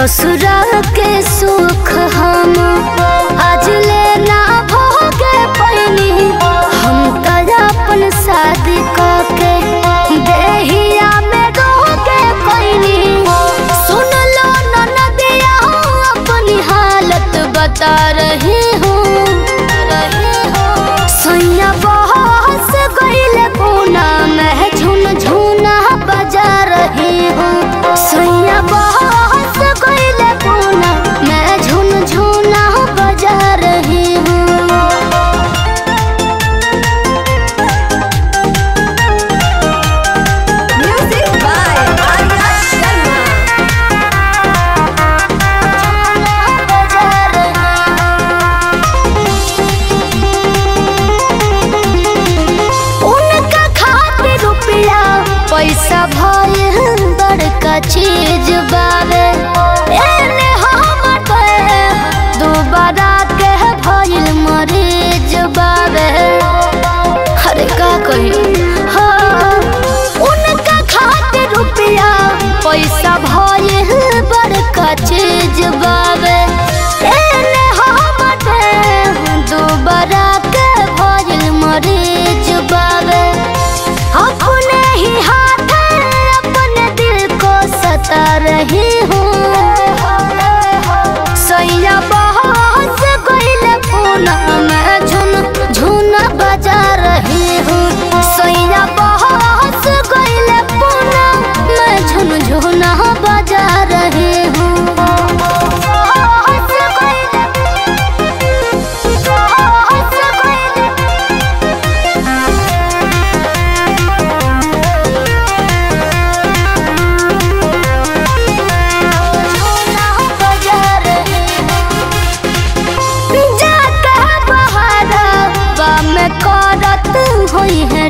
ससुरा के सुख हम आज लेना पैसा भइल बड़का चीज़ बावे। एने हमर पे दोबारा के भइल मरीज़ बावे। अरे का कही? रुपया, पैसा भइल बड़का चीज़ बावे। एने हमर पे दोबारा के भइल मरीज़ होई है